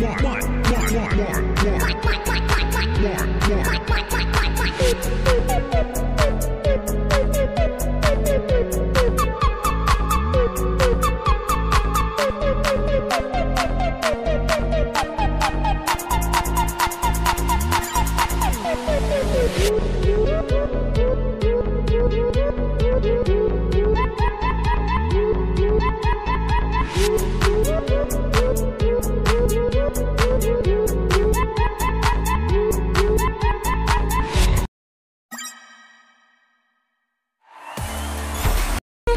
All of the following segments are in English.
one. one.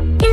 Yeah.